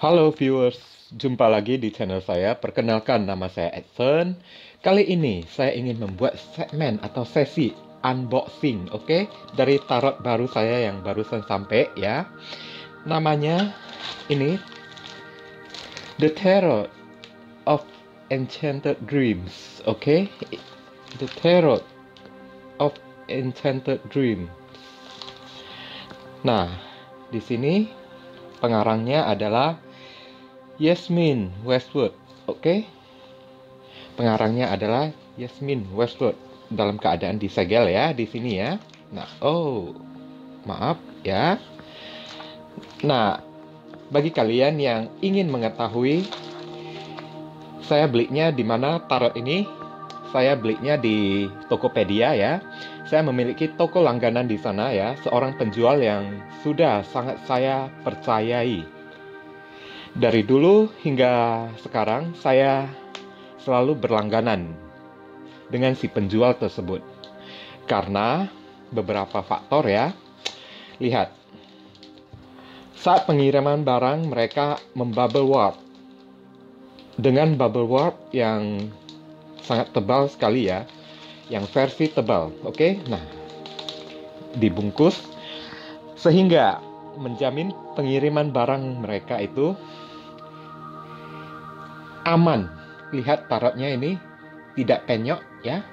Halo viewers, jumpa lagi di channel saya. Perkenalkan nama saya Edson. Kali ini saya ingin membuat segmen atau sesi unboxing, oke? Okay? Dari tarot baru saya yang barusan sampai ya. Namanya ini The Tarot of Enchanted Dreams, oke? Okay? The Tarot of Enchanted Dreams. Nah, di sini pengarangnya adalah Yasmin Westwood. Oke. Okay? Pengarangnya adalah Yasmin Westwood dalam keadaan disegel ya di sini ya. Nah, oh. Maaf ya. Nah, bagi kalian yang ingin mengetahui saya belinya di mana tarot ini, saya belinya di Tokopedia ya. Saya memiliki toko langganan di sana ya, seorang penjual yang sudah sangat saya percayai. Dari dulu hingga sekarang saya selalu berlangganan dengan si penjual tersebut. Karena beberapa faktor ya. Lihat. Saat pengiriman barang mereka membubble warp. Dengan bubble warp yang sangat tebal sekali ya yang versi tebal. Oke, okay? nah dibungkus sehingga menjamin pengiriman barang mereka itu aman. Lihat tarotnya ini tidak penyok ya,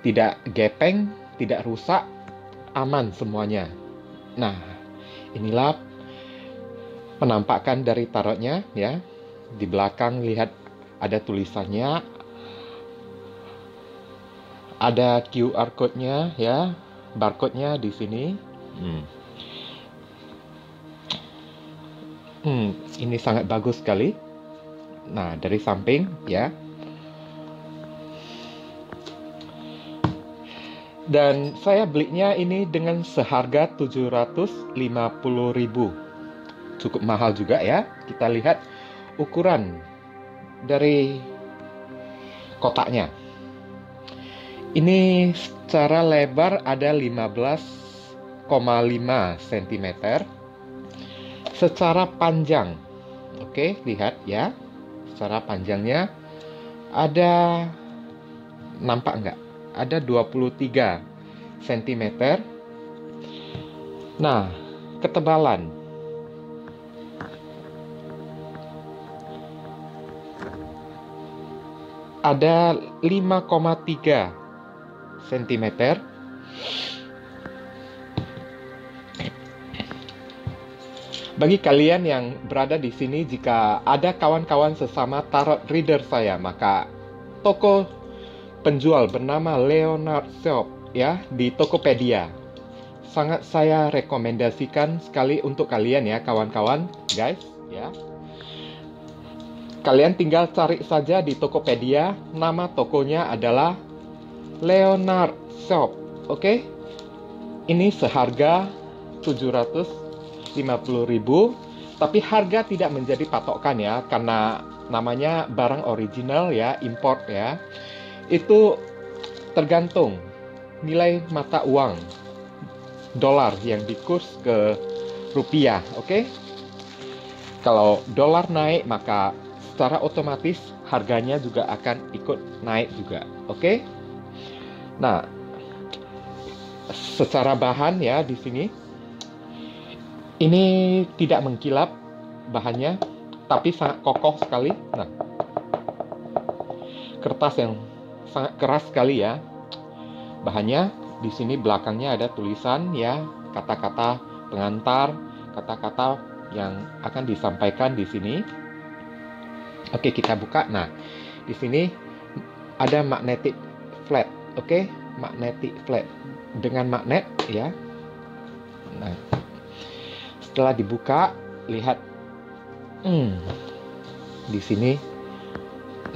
tidak gepeng, tidak rusak, aman semuanya. Nah, inilah penampakan dari tarotnya ya. Di belakang lihat ada tulisannya ada QR code-nya ya, barcode-nya di sini. Hmm. Hmm, ini sangat bagus sekali. Nah, dari samping ya. Dan saya belinya ini dengan seharga 750.000. Cukup mahal juga ya. Kita lihat ukuran dari kotaknya. Ini secara lebar ada 15,5 cm. Secara panjang, oke, lihat ya. Secara panjangnya ada nampak enggak? Ada 23 cm. Nah, ketebalan ada 5,3 cm. Bagi kalian yang berada di sini, jika ada kawan-kawan sesama tarot reader saya, maka toko penjual bernama Leonard Shop ya di Tokopedia. Sangat saya rekomendasikan sekali untuk kalian ya kawan-kawan, guys ya. Kalian tinggal cari saja di Tokopedia, nama tokonya adalah Leonard Shop. Oke. Okay? Ini seharga 750.000, tapi harga tidak menjadi patokan ya karena namanya barang original ya, import ya. Itu tergantung nilai mata uang dolar yang dikurs ke rupiah, oke? Okay? Kalau dolar naik maka secara otomatis harganya juga akan ikut naik juga, oke? Okay? Nah, secara bahan ya di sini ini tidak mengkilap bahannya, tapi sangat kokoh sekali. Nah, kertas yang sangat keras sekali ya. Bahannya di sini belakangnya ada tulisan ya, kata-kata pengantar, kata-kata yang akan disampaikan di sini. Oke, kita buka. Nah, di sini ada magnetic flat oke magnetic flat dengan magnet ya nah setelah dibuka lihat hmm, di sini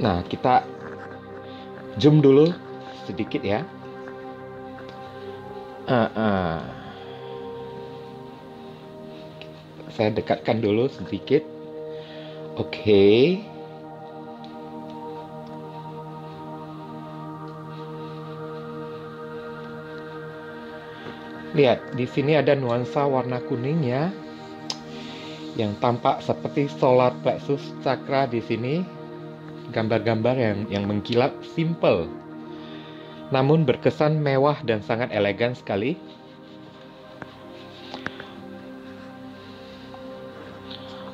nah kita zoom dulu sedikit ya uh, uh. saya dekatkan dulu sedikit oke okay. Lihat, di sini ada nuansa warna kuningnya. Yang tampak seperti solar plexus cakra di sini gambar-gambar yang yang mengkilap simple namun berkesan mewah dan sangat elegan sekali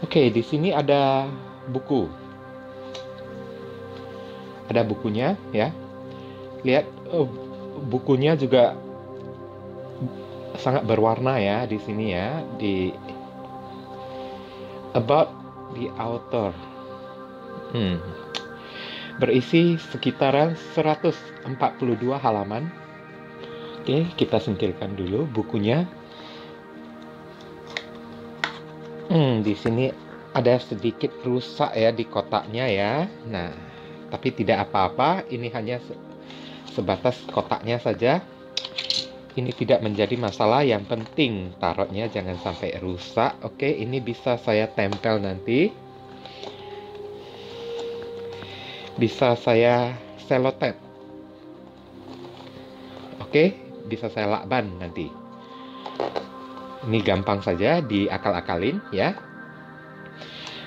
Oke, di sini ada buku. Ada bukunya ya. Lihat oh, bukunya juga sangat berwarna ya di sini ya di about the author. Hmm. Berisi sekitaran 142 halaman. Oke, kita singkirkan dulu bukunya. Hmm, di sini ada sedikit rusak ya di kotaknya ya. Nah, tapi tidak apa-apa, ini hanya sebatas kotaknya saja. Ini tidak menjadi masalah, yang penting taruhnya jangan sampai rusak. Oke, ini bisa saya tempel nanti. Bisa saya selotep. Oke, bisa saya lakban nanti. Ini gampang saja diakal-akalin ya.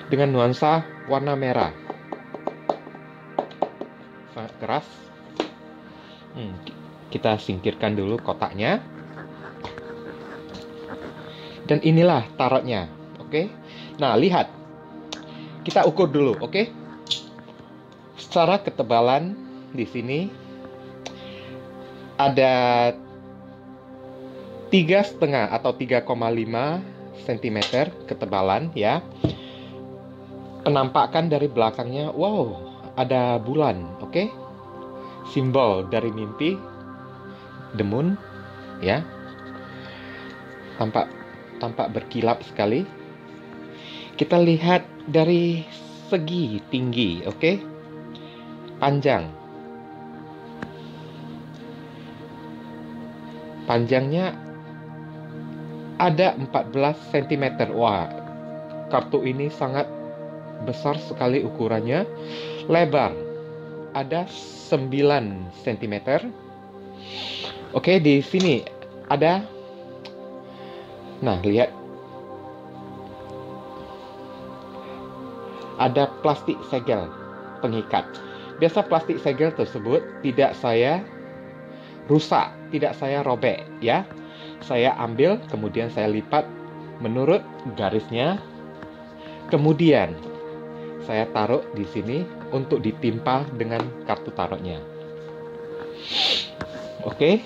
Dengan nuansa warna merah. Sangat keras. Hmm, kita singkirkan dulu kotaknya. Dan inilah tarotnya. Oke. Nah, lihat. Kita ukur dulu, oke? Secara ketebalan di sini ada tiga setengah atau 3,5 cm ketebalan ya. Penampakan dari belakangnya, wow, ada bulan, oke? Okay? Simbol dari mimpi, the moon, ya. Tampak tampak berkilap sekali. Kita lihat dari segi tinggi, oke? Okay? Panjang. Panjangnya ada 14 cm. Wah, kartu ini sangat besar sekali ukurannya. Lebar ada 9 cm. Oke, di sini ada Nah, lihat. Ada plastik segel pengikat. Biasa plastik segel tersebut tidak saya rusak, tidak saya robek ya saya ambil, kemudian saya lipat menurut garisnya. Kemudian saya taruh di sini untuk ditimpa dengan kartu tarotnya. Oke.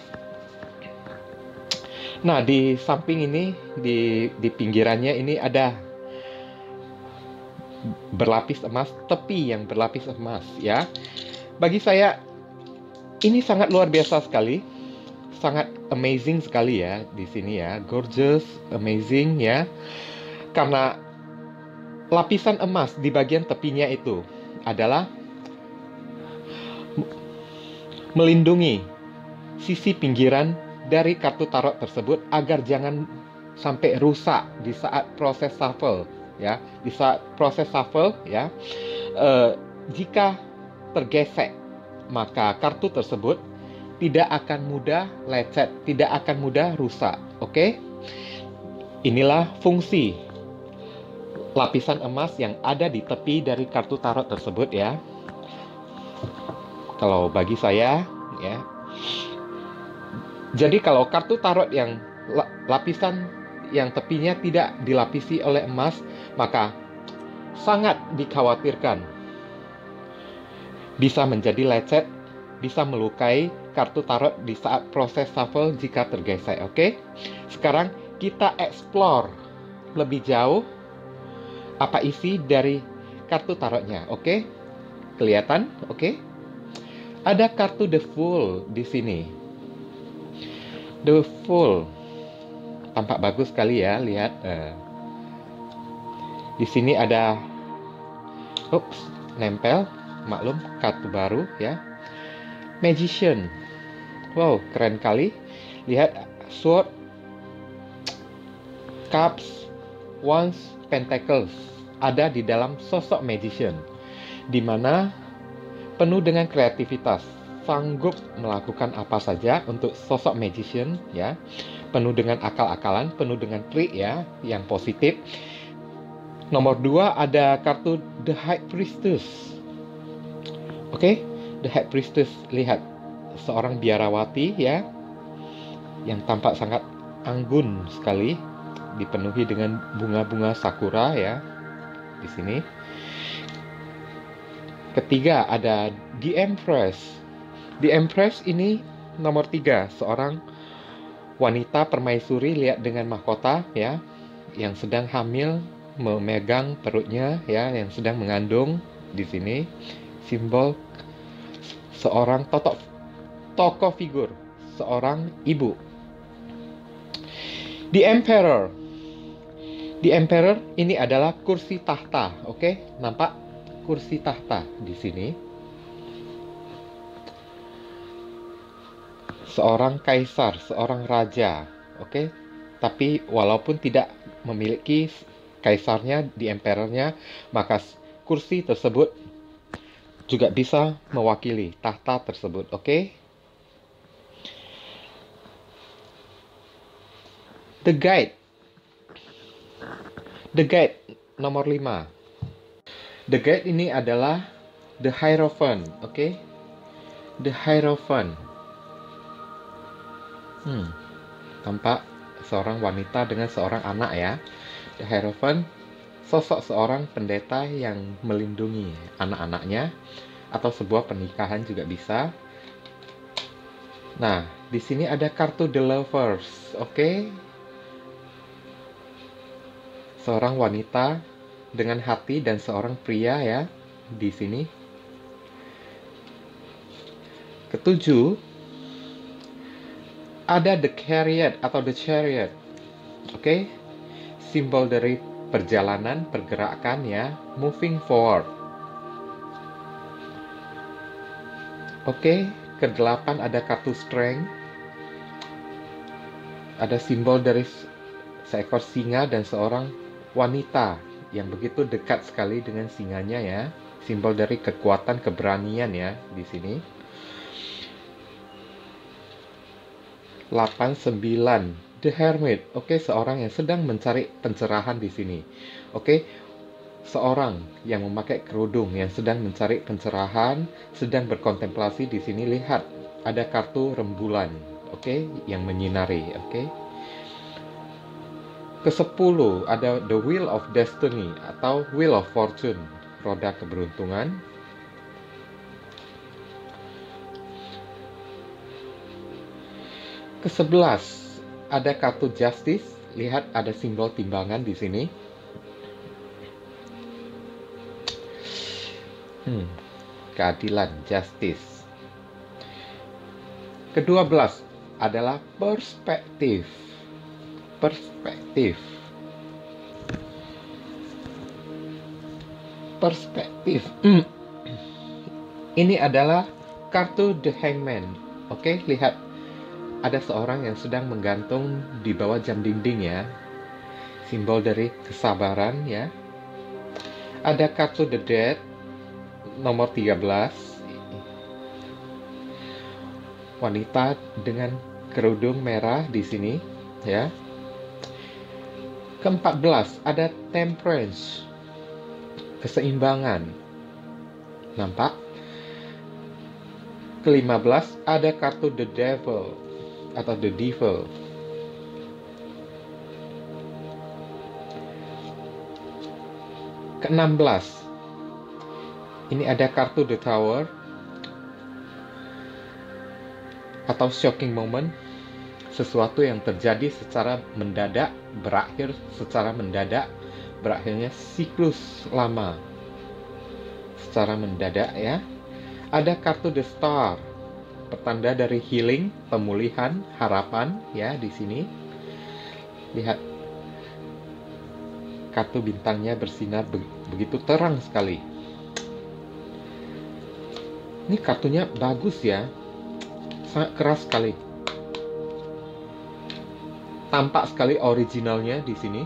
Nah, di samping ini di di pinggirannya ini ada berlapis emas, tepi yang berlapis emas ya. Bagi saya ini sangat luar biasa sekali sangat amazing sekali ya di sini ya, gorgeous, amazing ya. Karena lapisan emas di bagian tepinya itu adalah melindungi sisi pinggiran dari kartu tarot tersebut agar jangan sampai rusak di saat proses shuffle ya di saat proses shuffle ya eh, jika tergesek maka kartu tersebut tidak akan mudah lecet, tidak akan mudah rusak. Oke, okay? inilah fungsi lapisan emas yang ada di tepi dari kartu tarot tersebut ya. Kalau bagi saya ya. Jadi kalau kartu tarot yang lapisan yang tepinya tidak dilapisi oleh emas, maka sangat dikhawatirkan bisa menjadi lecet, bisa melukai kartu tarot di saat proses shuffle jika tergesek. Oke, okay? sekarang kita explore lebih jauh apa isi dari kartu tarotnya. Oke, okay? kelihatan? Oke, okay? ada kartu the fool di sini. The fool tampak bagus sekali ya, lihat. Uh, di sini ada, ups, nempel, maklum kartu baru ya. Magician, Wow, keren kali. Lihat sword, cups, wands, pentacles ada di dalam sosok magician, di mana penuh dengan kreativitas, sanggup melakukan apa saja untuk sosok magician ya, penuh dengan akal-akalan, penuh dengan trik ya, yang positif. Nomor dua ada kartu The High Priestess. Oke, okay? The High Priestess lihat seorang biarawati ya yang tampak sangat anggun sekali dipenuhi dengan bunga-bunga sakura ya di sini. Ketiga ada The Empress. The Empress ini nomor tiga seorang wanita permaisuri lihat dengan mahkota ya yang sedang hamil memegang perutnya ya yang sedang mengandung di sini simbol seorang totok tokoh figur seorang ibu The Emperor The Emperor ini adalah kursi tahta, oke? Okay? Nampak kursi tahta di sini. Seorang kaisar, seorang raja, oke? Okay? Tapi walaupun tidak memiliki kaisarnya di emperornya, maka kursi tersebut juga bisa mewakili tahta tersebut, oke? Okay? The Guide The Guide nomor 5. The Guide ini adalah The Hierophant, oke? Okay? The Hierophant. Hmm, tampak seorang wanita dengan seorang anak ya. The Hierophant sosok seorang pendeta yang melindungi anak-anaknya atau sebuah pernikahan juga bisa. Nah, di sini ada kartu The Lovers, oke? Okay? seorang wanita dengan hati dan seorang pria ya di sini. Ketujuh, ada the chariot atau the chariot. Oke. Okay? Simbol dari perjalanan, pergerakan ya, moving forward. Oke, okay. kedelapan ada kartu strength. Ada simbol dari seekor singa dan seorang wanita yang begitu dekat sekali dengan singanya ya. Simbol dari kekuatan keberanian ya di sini. 89 The Hermit. Oke, seorang yang sedang mencari pencerahan di sini. Oke. Seorang yang memakai kerudung yang sedang mencari pencerahan, sedang berkontemplasi di sini lihat ada kartu rembulan, oke, yang menyinari, oke. Okay. Kesepuluh ada The Wheel of Destiny atau Wheel of Fortune, roda keberuntungan. Kesebelas ada kartu Justice, lihat ada simbol timbangan di sini. Hmm, keadilan, justice. Kedua belas adalah perspektif perspektif. Perspektif. Hmm. Ini adalah kartu The Hangman. Oke, lihat. Ada seorang yang sedang menggantung di bawah jam dinding ya. Simbol dari kesabaran ya. Ada kartu The Dead nomor 13. Wanita dengan kerudung merah di sini ya Keempat ada temperance, keseimbangan. Nampak? Kelima belas ada kartu the devil atau the devil. Keenam belas. Ini ada kartu the tower. Atau shocking moment. Sesuatu yang terjadi secara mendadak berakhir secara mendadak. Berakhirnya siklus lama. Secara mendadak ya. Ada kartu the star petanda dari healing pemulihan harapan ya di sini. Lihat. Kartu bintangnya bersinar begitu terang sekali. Ini kartunya bagus ya. Sangat keras sekali. Tampak sekali originalnya di sini.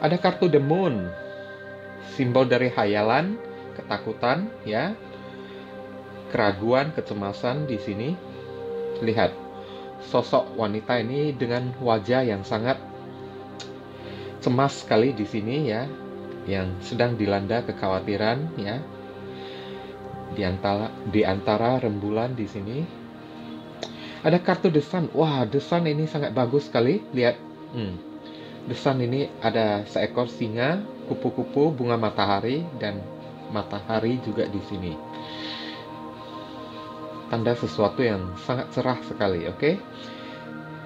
Ada kartu The Moon, simbol dari hayalan, ketakutan, ya, keraguan, kecemasan di sini. Lihat, sosok wanita ini dengan wajah yang sangat cemas sekali di sini ya, yang sedang dilanda kekhawatiran ya. Di antara di antara rembulan di sini ada kartu The Sun. Wah, The Sun ini sangat bagus sekali. Lihat. Hmm. The Sun ini ada seekor singa, kupu-kupu, bunga matahari dan matahari juga di sini. Tanda sesuatu yang sangat cerah sekali, oke? Okay?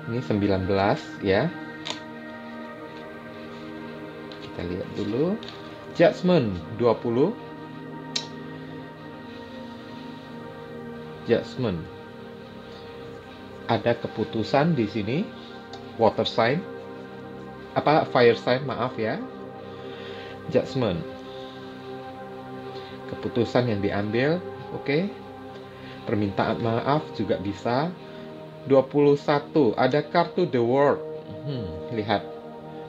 Ini 19 ya. Kita lihat dulu. Judgment 20. Judgment. Ada keputusan di sini. Water sign. Apa fire sign, maaf ya. Judgment. Keputusan yang diambil, oke. Okay. Permintaan maaf juga bisa. 21 ada kartu the world. Hmm, lihat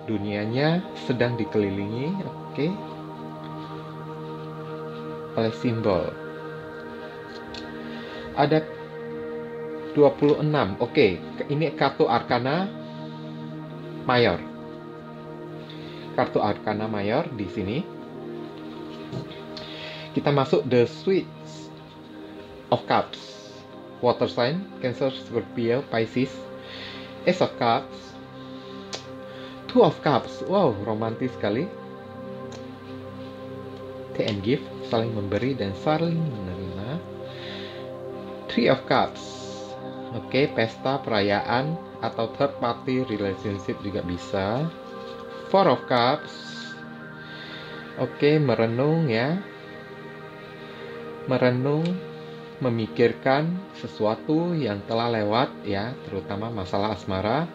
dunianya sedang dikelilingi, oke. Okay oleh simbol. Ada 26. Oke, ini kartu arkana mayor. Kartu arkana mayor di sini. Kita masuk the switch of cups. Water sign, Cancer, Scorpio, Pisces. Ace of cups. Two of cups. Wow, romantis sekali. Take and give saling memberi dan saling menerima. Three of Cups. Oke, okay, pesta perayaan atau third party relationship juga bisa. Four of Cups. Oke, okay, merenung ya. Merenung, memikirkan sesuatu yang telah lewat ya, terutama masalah asmara.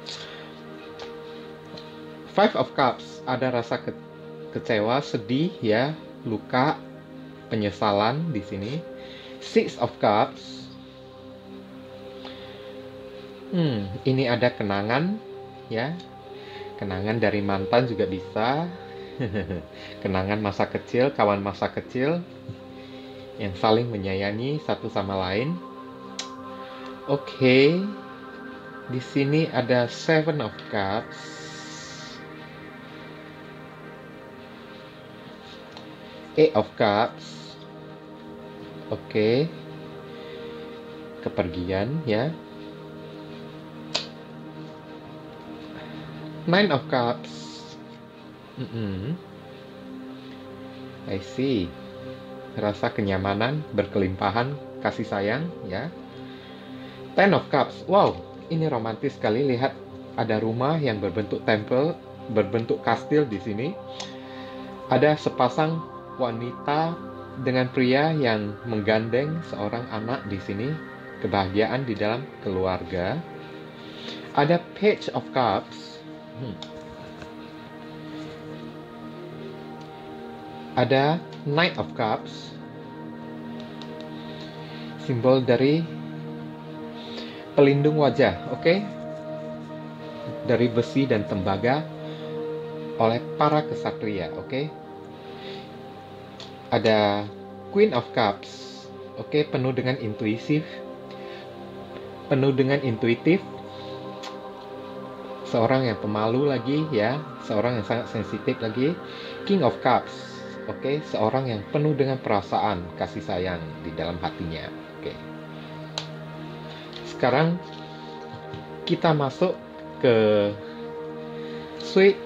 Five of Cups, ada rasa ke kecewa, sedih ya, luka, penyesalan di sini. Six of Cups. Hmm, ini ada kenangan ya. Kenangan dari mantan juga bisa. kenangan masa kecil, kawan masa kecil yang saling menyayangi satu sama lain. Oke. Okay. Di sini ada Seven of Cups. Eight of Cups. Oke. Kepergian ya. Nine of Cups. Mm -hmm. I see. Rasa kenyamanan, berkelimpahan, kasih sayang ya. Ten of Cups. Wow, ini romantis sekali. Lihat ada rumah yang berbentuk temple, berbentuk kastil di sini. Ada sepasang wanita dengan pria yang menggandeng seorang anak di sini, kebahagiaan di dalam keluarga. Ada Page of Cups. Hmm. Ada Knight of Cups. Simbol dari pelindung wajah, oke? Okay? Dari besi dan tembaga oleh para kesatria, oke? Okay? ada Queen of Cups. Oke, okay, penuh dengan intuisif. Penuh dengan intuitif. Seorang yang pemalu lagi ya, seorang yang sangat sensitif lagi. King of Cups. Oke, okay, seorang yang penuh dengan perasaan kasih sayang di dalam hatinya. Oke. Okay. Sekarang kita masuk ke suite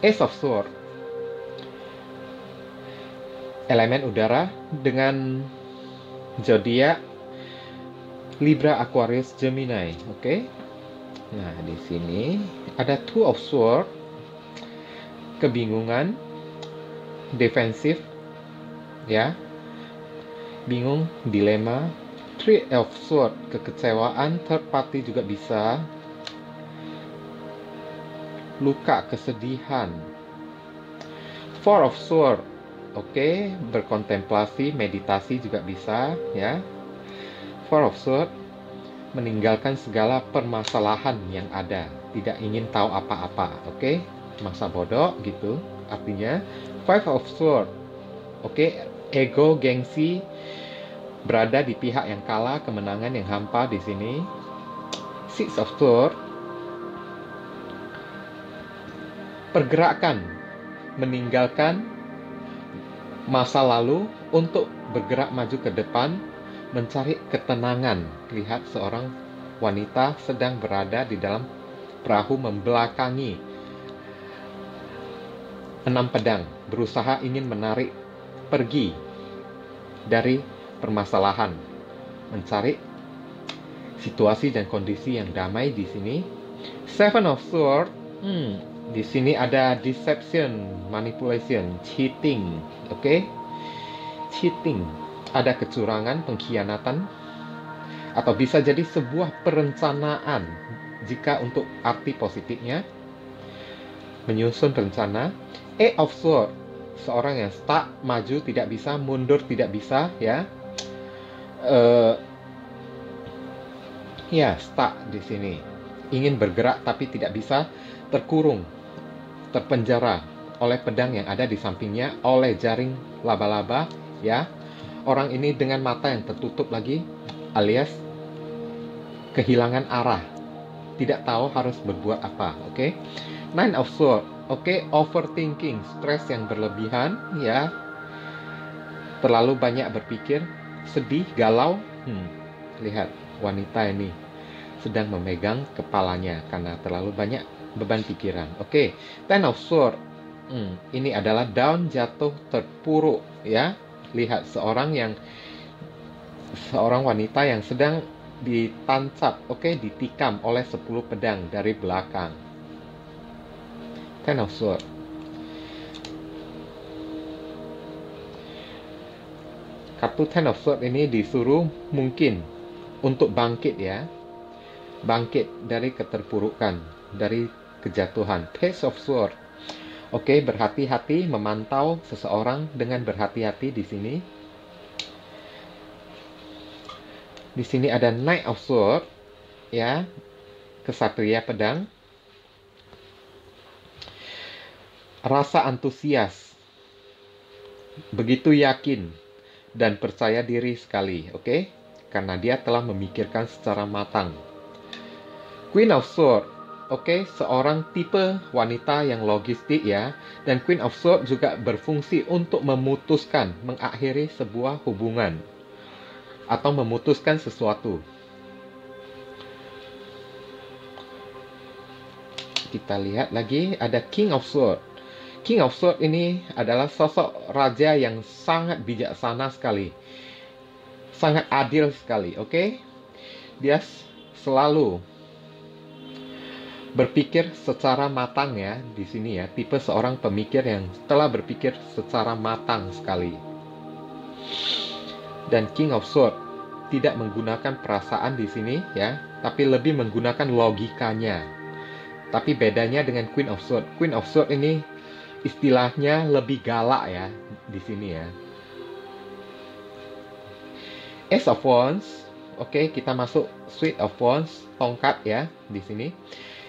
Ace of Sword. Elemen udara dengan zodiak Libra, Aquarius, Gemini. Oke. Okay? Nah, di sini ada Two of Sword. Kebingungan, defensif, ya. Bingung, dilema. Three of Sword, kekecewaan, third party juga bisa luka, kesedihan. Four of Sword, oke, okay, berkontemplasi, meditasi juga bisa, ya. Four of Sword, meninggalkan segala permasalahan yang ada, tidak ingin tahu apa-apa, oke, okay? masa bodoh gitu, artinya. Five of Sword, oke, okay, ego, gengsi, berada di pihak yang kalah, kemenangan yang hampa di sini. Six of Swords pergerakan meninggalkan masa lalu untuk bergerak maju ke depan mencari ketenangan. Lihat seorang wanita sedang berada di dalam perahu membelakangi enam pedang, berusaha ingin menarik pergi dari permasalahan, mencari situasi dan kondisi yang damai di sini. Seven of Swords, hmm, di sini ada deception, manipulation, cheating, oke? Okay? Cheating, ada kecurangan, pengkhianatan, atau bisa jadi sebuah perencanaan jika untuk arti positifnya menyusun rencana A of Sword seorang yang stuck maju tidak bisa mundur tidak bisa ya. Uh, ya stuck di sini. Ingin bergerak tapi tidak bisa terkurung terpenjara oleh pedang yang ada di sampingnya oleh jaring laba-laba ya orang ini dengan mata yang tertutup lagi alias kehilangan arah tidak tahu harus berbuat apa oke okay? nine of sword oke okay? overthinking stres yang berlebihan ya terlalu banyak berpikir sedih galau hmm, lihat wanita ini sedang memegang kepalanya karena terlalu banyak beban pikiran oke okay. ten of sword hmm, ini adalah down jatuh terpuruk ya lihat seorang yang seorang wanita yang sedang ditancap, oke, okay, ditikam oleh 10 pedang dari belakang. Ten of Sword. Kartu Ten of Sword ini disuruh mungkin untuk bangkit ya. Bangkit dari keterpurukan, dari kejatuhan. Page of Sword. Oke, berhati-hati memantau seseorang dengan berhati-hati di sini Di sini ada Knight of Sword, ya, kesatria pedang. Rasa antusias, begitu yakin dan percaya diri sekali, oke? Okay? Karena dia telah memikirkan secara matang. Queen of Sword, oke, okay? seorang tipe wanita yang logistik ya, dan Queen of Sword juga berfungsi untuk memutuskan, mengakhiri sebuah hubungan atau memutuskan sesuatu. Kita lihat lagi ada King of Sword. King of Sword ini adalah sosok raja yang sangat bijaksana sekali. Sangat adil sekali, oke? Okay? Dia selalu berpikir secara matang ya di sini ya, tipe seorang pemikir yang telah berpikir secara matang sekali. Dan King of Sword tidak menggunakan perasaan di sini ya, tapi lebih menggunakan logikanya. Tapi bedanya dengan Queen of Sword. Queen of Sword ini istilahnya lebih galak ya di sini ya. Ace of Wands, oke okay, kita masuk Suite of Wands, tongkat ya di sini.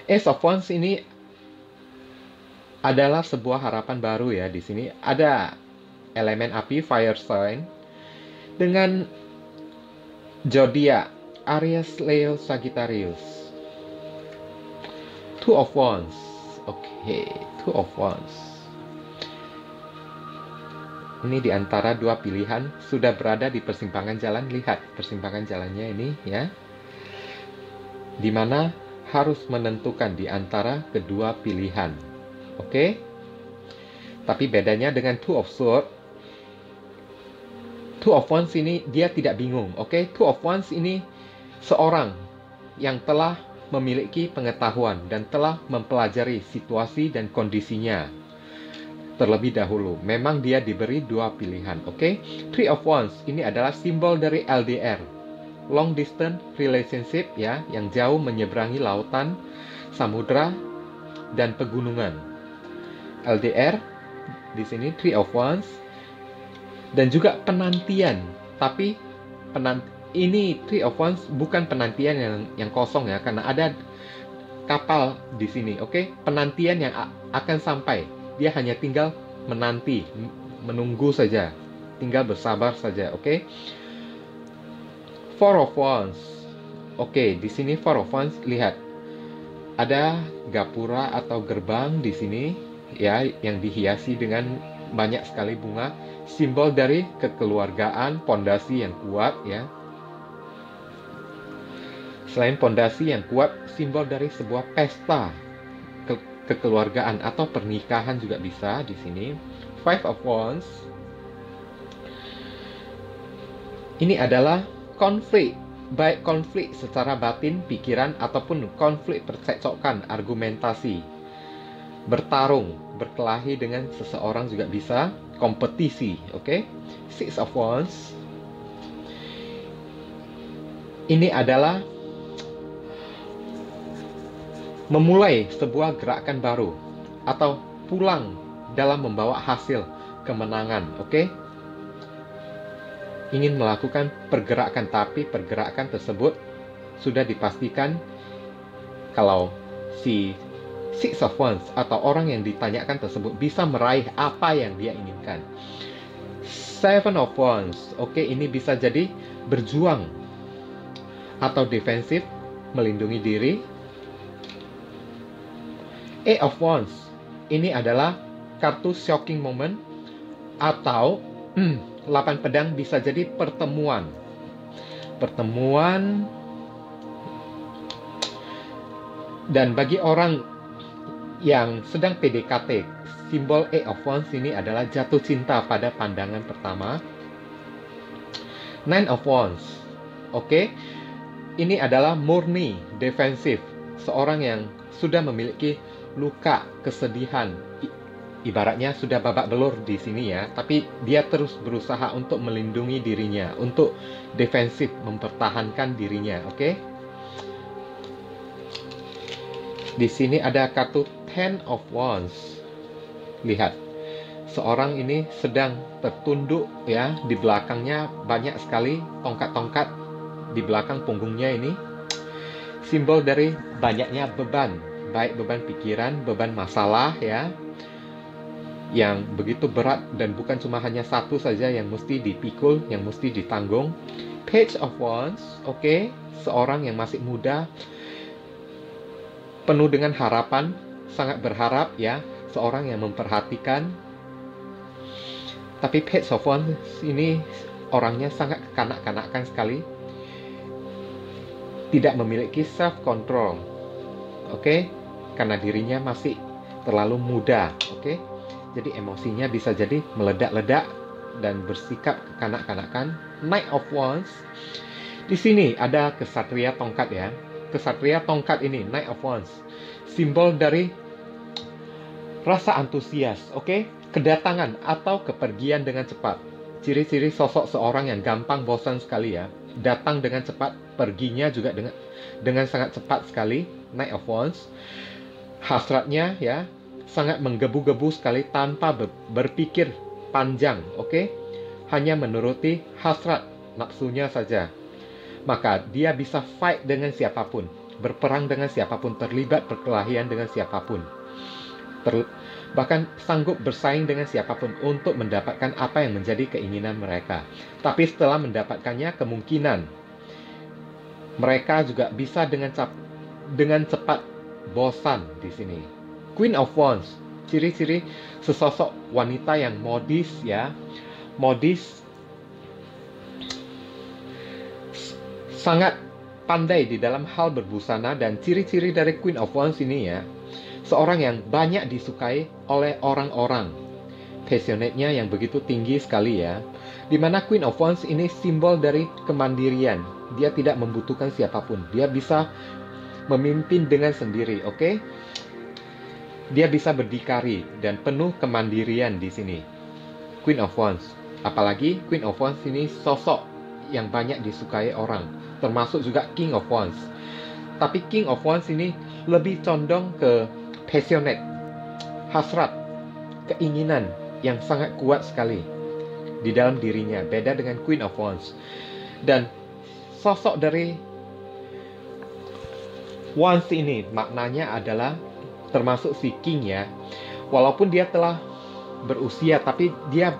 Ace of Wands ini adalah sebuah harapan baru ya di sini. Ada elemen api fire sign dengan Zodiac, Aries, Leo, Sagittarius. Two of Wands. Oke, okay. Two of Wands. Ini di antara dua pilihan sudah berada di persimpangan jalan. Lihat persimpangan jalannya ini ya. Di mana harus menentukan di antara kedua pilihan. Oke. Okay? Tapi bedanya dengan Two of Swords, Two of Wands ini dia tidak bingung, oke? Okay? Two of Wands ini seorang yang telah memiliki pengetahuan dan telah mempelajari situasi dan kondisinya terlebih dahulu. Memang dia diberi dua pilihan, oke? Okay? Three of Wands ini adalah simbol dari LDR, long distance relationship ya, yang jauh menyeberangi lautan, samudra, dan pegunungan. LDR di sini Three of Wands dan juga penantian. Tapi penant ini Three of Wands bukan penantian yang yang kosong ya karena ada kapal di sini, oke? Okay? Penantian yang akan sampai. Dia hanya tinggal menanti, menunggu saja. Tinggal bersabar saja, oke? Okay? Four of Wands. Oke, di sini Four of Wands lihat ada gapura atau gerbang di sini ya yang dihiasi dengan banyak sekali bunga, simbol dari kekeluargaan, pondasi yang kuat ya. Selain pondasi yang kuat, simbol dari sebuah pesta ke kekeluargaan atau pernikahan juga bisa di sini. Five of Wands. Ini adalah konflik, baik konflik secara batin, pikiran, ataupun konflik percekcokan, argumentasi. Bertarung, berkelahi dengan seseorang juga bisa, kompetisi, oke? Okay? Six of Wands. Ini adalah memulai sebuah gerakan baru atau pulang dalam membawa hasil kemenangan, oke? Okay? Ingin melakukan pergerakan tapi pergerakan tersebut sudah dipastikan kalau si Six of Wands atau orang yang ditanyakan tersebut bisa meraih apa yang dia inginkan. Seven of Wands, oke okay, ini bisa jadi berjuang atau defensif, melindungi diri. Eight of Wands, ini adalah kartu shocking moment atau 8 pedang bisa jadi pertemuan. Pertemuan dan bagi orang yang sedang PDKT, simbol A of Wands ini adalah jatuh cinta pada pandangan pertama. Nine of Wands, oke, okay? ini adalah murni defensif, seorang yang sudah memiliki luka, kesedihan, ibaratnya sudah babak belur di sini ya, tapi dia terus berusaha untuk melindungi dirinya, untuk defensif mempertahankan dirinya, oke? Okay? Di sini ada kartu Ten of Wands. Lihat, seorang ini sedang tertunduk ya, di belakangnya banyak sekali tongkat-tongkat di belakang punggungnya ini. Simbol dari banyaknya beban, baik beban pikiran, beban masalah ya, yang begitu berat dan bukan cuma hanya satu saja yang mesti dipikul, yang mesti ditanggung. Page of Wands, oke, okay, seorang yang masih muda, penuh dengan harapan, sangat berharap ya seorang yang memperhatikan. Tapi Pet Sofwan ini orangnya sangat kekanak-kanakan sekali. Tidak memiliki self control. Oke? Okay? Karena dirinya masih terlalu muda, oke? Okay? Jadi emosinya bisa jadi meledak-ledak dan bersikap kekanak-kanakan. Knight of Wands. Di sini ada kesatria tongkat ya. Kesatria tongkat ini, Knight of Wands. Simbol dari Rasa antusias, oke? Okay? Kedatangan atau kepergian dengan cepat. Ciri-ciri sosok seorang yang gampang bosan sekali ya. Datang dengan cepat, perginya juga dengan dengan sangat cepat sekali. Knight of Wands. Hasratnya ya sangat menggebu-gebu sekali tanpa berpikir panjang, oke? Okay? Hanya menuruti hasrat nafsunya saja. Maka dia bisa fight dengan siapa pun, berperang dengan siapa pun, terlibat perkelahian dengan siapa pun ter, bahkan sanggup bersaing dengan siapa pun untuk mendapatkan apa yang menjadi keinginan mereka. Tapi setelah mendapatkannya, kemungkinan mereka juga bisa dengan cap, dengan cepat bosan di sini. Queen of Wands, ciri-ciri sesosok wanita yang modis ya, modis sangat pandai di dalam hal berbusana dan ciri-ciri dari Queen of Wands ini ya seorang yang banyak disukai oleh orang-orang. Passionate-nya yang begitu tinggi sekali ya. Di mana Queen of Wands ini simbol dari kemandirian. Dia tidak membutuhkan siapa pun. Dia bisa memimpin dengan sendiri, oke? Okay? Dia bisa berdikari dan penuh kemandirian di sini. Queen of Wands. Apalagi Queen of Wands ini sosok yang banyak disukai orang, termasuk juga King of Wands. Tapi King of Wands ini lebih condong ke passionate, hasrat, keinginan yang sangat kuat sekali di dalam dirinya, beda dengan Queen of Wands. Dan sosok dari Wands ini maknanya adalah termasuk si King ya. Walaupun dia telah berusia tapi dia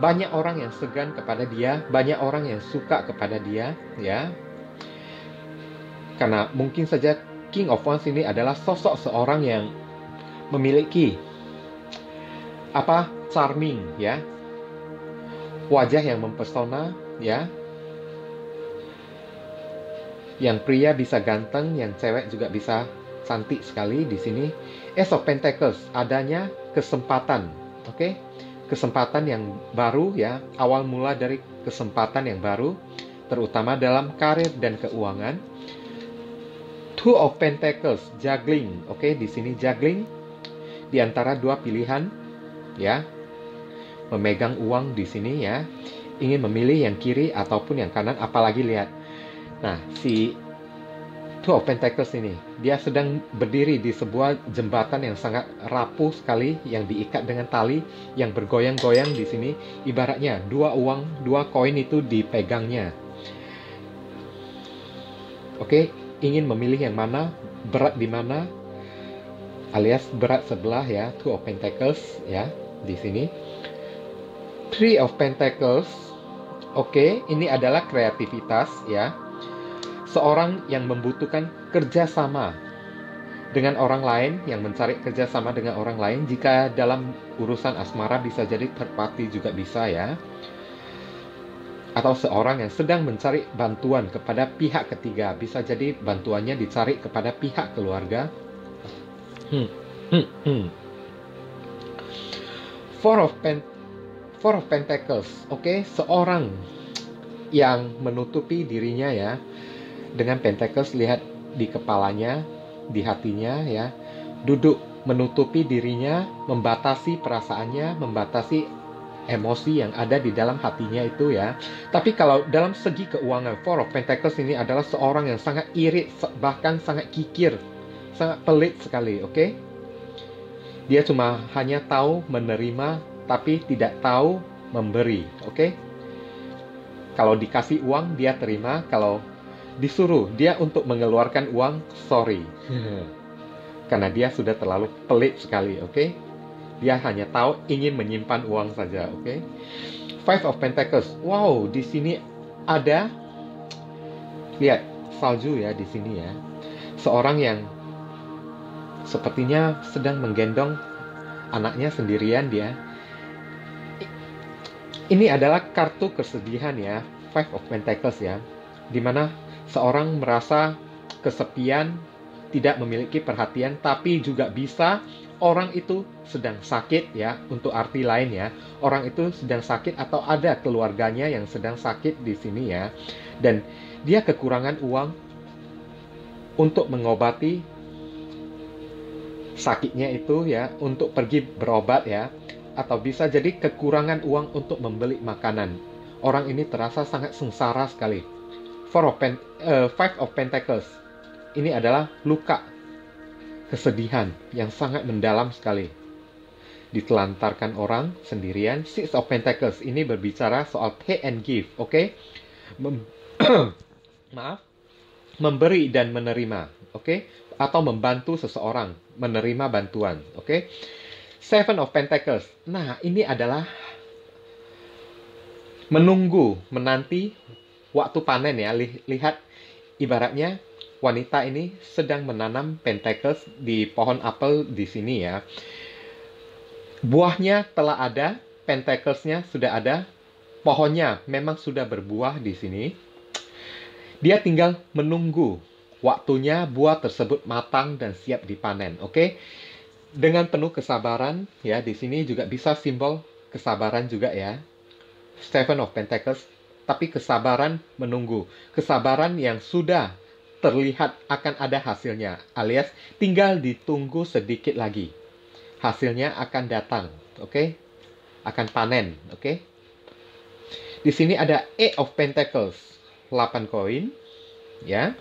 banyak orang yang segan kepada dia, banyak orang yang suka kepada dia, ya. Karena mungkin saja King of Wands ini adalah sosok seorang yang memiliki apa charming ya wajah yang mempesona ya yang pria bisa ganteng yang cewek juga bisa cantik sekali di sini. Ace of Pentacles adanya kesempatan oke? Okay? kesempatan yang baru ya awal mula dari kesempatan yang baru terutama dalam karir dan keuangan. Two of Pentacles juggling oke? Okay? di sini juggling di antara dua pilihan ya. Memegang uang di sini ya. Ingin memilih yang kiri ataupun yang kanan apalagi lihat. Nah si Two of Pentacles ini dia sedang berdiri di sebuah jembatan yang sangat rapuh sekali yang diikat dengan tali yang bergoyang-goyang di sini ibaratnya dua uang dua koin itu dipegangnya oke ingin memilih yang mana berat di mana alias berat sebelah ya Two of Pentacles ya di sini. Three of Pentacles. Oke, okay, ini adalah kreativitas ya. Seorang yang membutuhkan kerjasama dengan orang lain, yang mencari kerjasama dengan orang lain. Jika dalam urusan asmara bisa jadi terpati juga bisa ya. Atau seorang yang sedang mencari bantuan kepada pihak ketiga. Bisa jadi bantuannya dicari kepada pihak keluarga. Hmm. Hmm. Hmm. Four of Pen Four of Pentacles, oke, okay? seorang yang menutupi dirinya ya dengan Pentacles lihat di kepalanya, di hatinya ya, duduk menutupi dirinya, membatasi perasaannya, membatasi emosi yang ada di dalam hatinya itu ya. Tapi kalau dalam segi keuangan, Four of Pentacles ini adalah seorang yang sangat irit, bahkan sangat kikir, sangat pelit sekali, oke? Okay? Dia cuma hanya tahu menerima tapi tidak tahu memberi, oke? Okay? Kalau dikasih uang dia terima, kalau disuruh dia untuk mengeluarkan uang, sorry. Karena dia sudah terlalu pelit sekali, oke? Okay? Dia hanya tahu ingin menyimpan uang saja, oke? Okay? Five of Pentacles. Wow, di sini ada lihat salju ya di sini ya. Seorang yang sepertinya sedang menggendong anaknya sendirian dia. Ini adalah kartu kesedihan ya, Five of Pentacles ya, di mana seorang merasa kesepian, tidak memiliki perhatian, tapi juga bisa orang itu sedang sakit ya, untuk arti lain ya, orang itu sedang sakit atau ada keluarganya yang sedang sakit di sini ya, dan dia kekurangan uang untuk mengobati sakitnya itu ya untuk pergi berobat ya atau bisa jadi kekurangan uang untuk membeli makanan. Orang ini terasa sangat sengsara sekali. Four of Pen uh, Five of Pentacles ini adalah luka kesedihan yang sangat mendalam sekali. Ditelantarkan orang sendirian. Six of Pentacles ini berbicara soal pay and give, oke? Okay? Maaf, memberi dan menerima, oke? Okay? Atau membantu seseorang menerima bantuan. Oke, okay? Seven of Pentacles. Nah, ini adalah menunggu, menanti waktu panen ya. Lihat ibaratnya wanita ini sedang menanam pentacles di pohon apel di sini ya. Buahnya telah ada, pentaclesnya sudah ada, pohonnya memang sudah berbuah di sini. Dia tinggal menunggu waktunya buah tersebut matang dan siap dipanen. Oke, okay? dengan penuh kesabaran ya di sini juga bisa simbol kesabaran juga ya. Seven of Pentacles, tapi kesabaran menunggu, kesabaran yang sudah terlihat akan ada hasilnya, alias tinggal ditunggu sedikit lagi. Hasilnya akan datang, oke? Okay? Akan panen, oke? Okay? Di sini ada Eight of Pentacles, 8 koin, ya.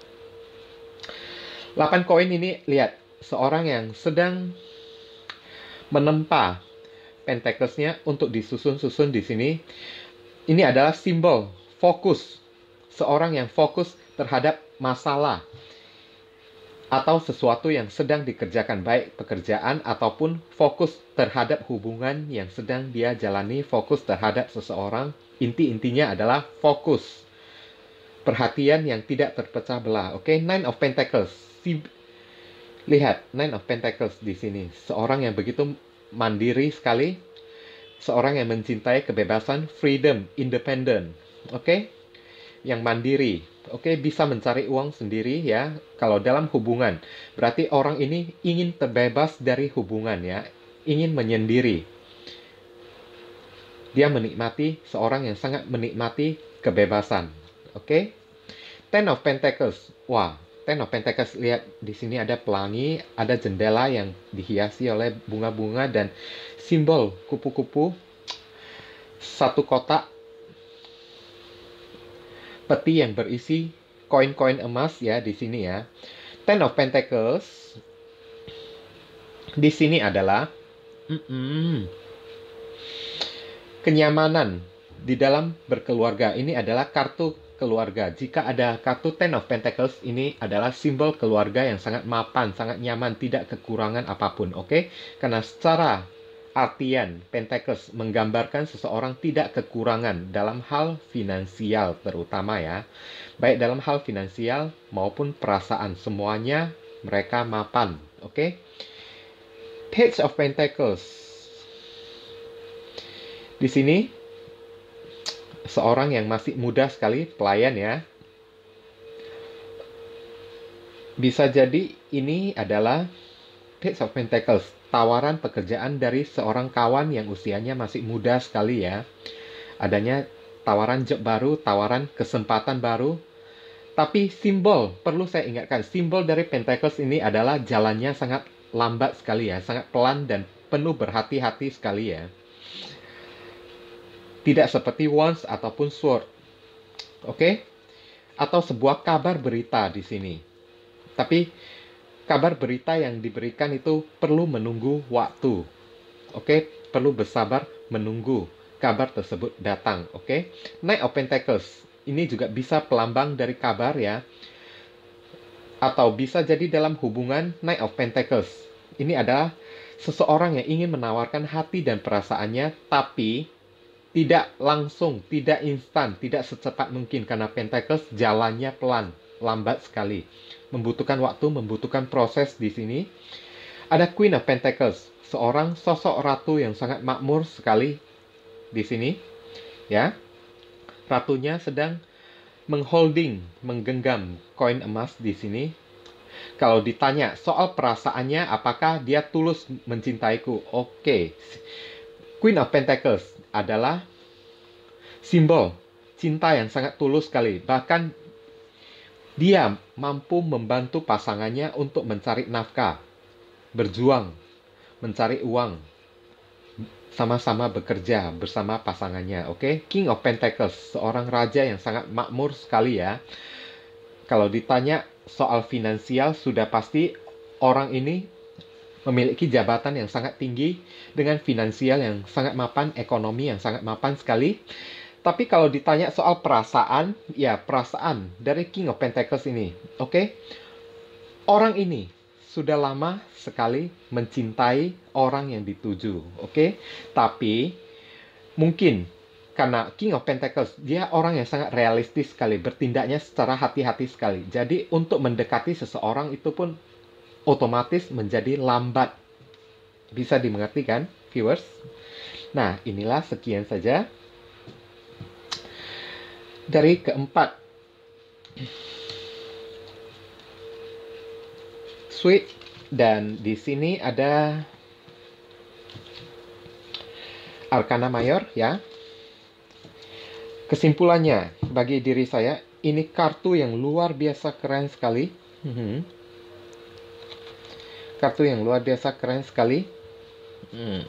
8 koin ini lihat seorang yang sedang menempa pentaclesnya untuk disusun-susun di sini. Ini adalah simbol fokus. Seorang yang fokus terhadap masalah. atau sesuatu yang sedang dikerjakan baik pekerjaan ataupun fokus terhadap hubungan yang sedang dia jalani fokus terhadap seseorang inti-intinya adalah fokus perhatian yang tidak terpecah belah oke okay? nine of pentacles si lihat nine of pentacles di sini seorang yang begitu mandiri sekali seorang yang mencintai kebebasan freedom independent oke? Okay? yang mandiri. Oke okay, bisa mencari uang sendiri ya kalau dalam hubungan. Berarti orang ini ingin terbebas dari hubungan ya ingin menyendiri. Dia menikmati seorang yang sangat menikmati kebebasan. Oke? Okay? ten of pentacles. Wah ten of pentacles lihat di sini ada pelangi ada jendela yang dihiasi oleh bunga-bunga dan simbol kupu-kupu. Satu kotak peti yang berisi koin-koin emas ya di sini ya. Ten of Pentacles di sini adalah mm -mm, kenyamanan di dalam berkeluarga. Ini adalah kartu keluarga. Jika ada kartu Ten of Pentacles, ini adalah simbol keluarga yang sangat mapan, sangat nyaman, tidak kekurangan apa pun. Oke, okay? karena secara artian Pentacles menggambarkan seseorang tidak kekurangan dalam hal finansial terutama ya. Baik dalam hal finansial maupun perasaan semuanya mereka mapan, oke? Okay? Page of Pentacles. Di sini seorang yang masih muda sekali pelayan ya. Bisa jadi ini adalah Page of Pentacles tawaran pekerjaan dari seorang kawan yang usianya masih muda sekali ya. Adanya tawaran job baru, tawaran kesempatan baru. Tapi simbol, perlu saya ingatkan, simbol dari Pentacles ini adalah jalannya sangat lambat sekali ya, sangat pelan dan penuh berhati-hati sekali ya. Tidak seperti Wands ataupun Sword. Oke? Okay? Atau sebuah kabar berita di sini. Tapi kabar berita yang diberikan itu perlu menunggu waktu. Oke, perlu bersabar menunggu kabar tersebut datang. Oke, Knight of Pentacles ini juga bisa pelambang dari kabar ya. Atau bisa jadi dalam hubungan Knight of Pentacles. Ini adalah seseorang yang ingin menawarkan hati dan perasaannya, tapi tidak langsung, tidak instan, tidak secepat mungkin karena Pentacles jalannya pelan, lambat sekali membutuhkan waktu, membutuhkan proses di sini. Ada Queen of Pentacles, seorang sosok ratu yang sangat makmur sekali di sini. Ya. Ratunya sedang mengholding, menggenggam koin emas di sini. Kalau ditanya soal perasaannya, apakah dia tulus mencintaiku? Oke. Queen of Pentacles adalah simbol cinta yang sangat tulus sekali. Bahkan dia mampu membantu pasangannya untuk mencari nafkah, berjuang, mencari uang, sama-sama bekerja bersama pasangannya. Oke, okay? King of Pentacles, seorang raja yang sangat makmur sekali ya. Kalau ditanya soal finansial, sudah pasti orang ini memiliki jabatan yang sangat tinggi dengan finansial yang sangat mapan, ekonomi yang sangat mapan sekali. Tapi kalau ditanya soal perasaan, ya perasaan dari King of Pentacles ini, oke? Okay? Orang ini sudah lama sekali mencintai orang yang dituju, oke? Okay? Tapi mungkin karena King of Pentacles dia orang yang sangat realistis sekali, bertindaknya secara hati-hati sekali. Jadi untuk mendekati seseorang itu pun otomatis menjadi lambat. Bisa dimengerti kan, viewers? Nah, inilah sekian saja dari keempat suite dan di sini ada arkana mayor ya. Kesimpulannya bagi diri saya ini kartu yang luar biasa keren sekali. Hmm. Kartu yang luar biasa keren sekali. Hmm.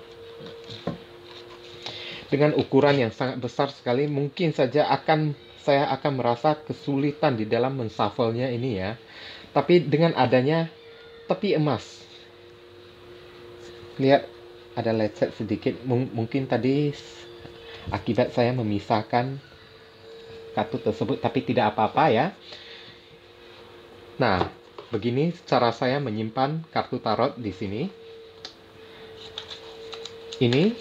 Dengan ukuran yang sangat besar sekali, mungkin saja akan saya akan merasa kesulitan di dalam menshuffle-nya ini ya. Tapi dengan adanya tepi emas. Lihat ada lecet sedikit. M mungkin tadi akibat saya memisahkan kartu tersebut tapi tidak apa-apa ya. Nah, begini cara saya menyimpan kartu tarot di sini. Ini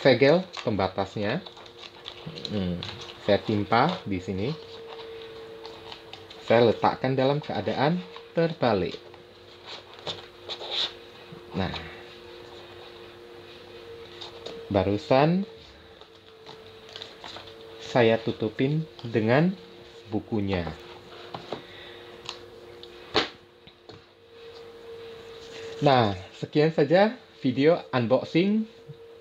segel pembatasnya. Hmm, saya timpa di sini. Saya letakkan dalam keadaan terbalik. Nah, barusan saya tutupin dengan bukunya. Nah, sekian saja video unboxing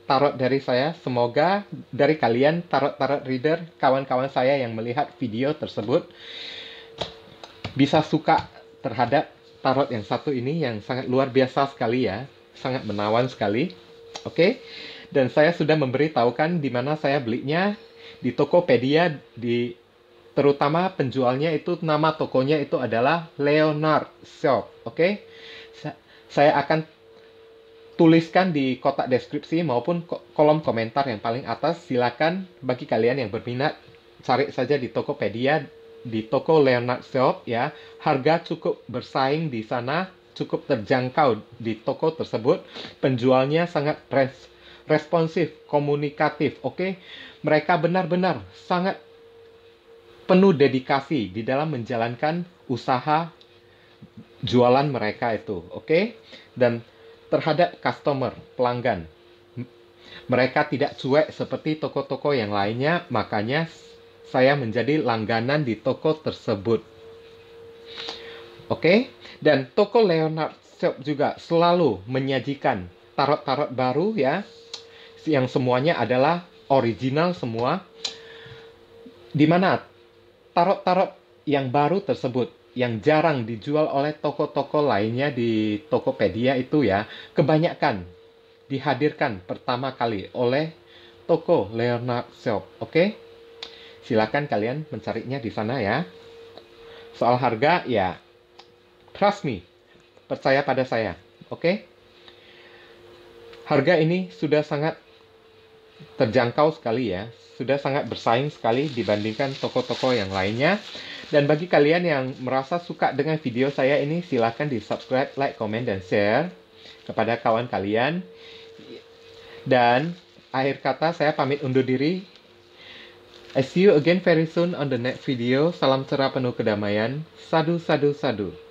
tarot dari saya. Semoga dari kalian tarot-tarot reader, kawan-kawan saya yang melihat video tersebut bisa suka terhadap tarot yang satu ini yang sangat luar biasa sekali ya, sangat menawan sekali. Oke. Okay? Dan saya sudah memberitahukan di mana saya belinya di Tokopedia di terutama penjualnya itu nama tokonya itu adalah Leonard Shop, oke? Okay? Saya akan tuliskan di kotak deskripsi maupun kolom komentar yang paling atas. Silakan bagi kalian yang berminat cari saja di Tokopedia di toko Leonard Shop ya. Harga cukup bersaing di sana, cukup terjangkau di toko tersebut. Penjualnya sangat res responsif, komunikatif, oke? Okay? Mereka benar-benar sangat penuh dedikasi di dalam menjalankan usaha jualan mereka itu, oke? Okay? Dan terhadap customer, pelanggan. Mereka tidak cuek seperti toko-toko yang lainnya, makanya saya menjadi langganan di toko tersebut. Oke, dan toko Leonard Shop juga selalu menyajikan tarot-tarot baru ya, yang semuanya adalah original semua. Di mana tarot-tarot yang baru tersebut yang jarang dijual oleh toko-toko lainnya di Tokopedia itu ya, kebanyakan dihadirkan pertama kali oleh toko Leonard Shop. Oke? Okay? Silakan kalian mencarinya di sana ya. Soal harga ya trust me, percaya pada saya. Oke? Okay? Harga ini sudah sangat terjangkau sekali ya, sudah sangat bersaing sekali dibandingkan toko-toko yang lainnya. Dan bagi kalian yang merasa suka dengan video saya ini, silahkan di subscribe, like, comment, dan share kepada kawan kalian. Dan akhir kata saya pamit undur diri. I see you again very soon on the next video. Salam cerah penuh kedamaian. Sadu, sadu, sadu.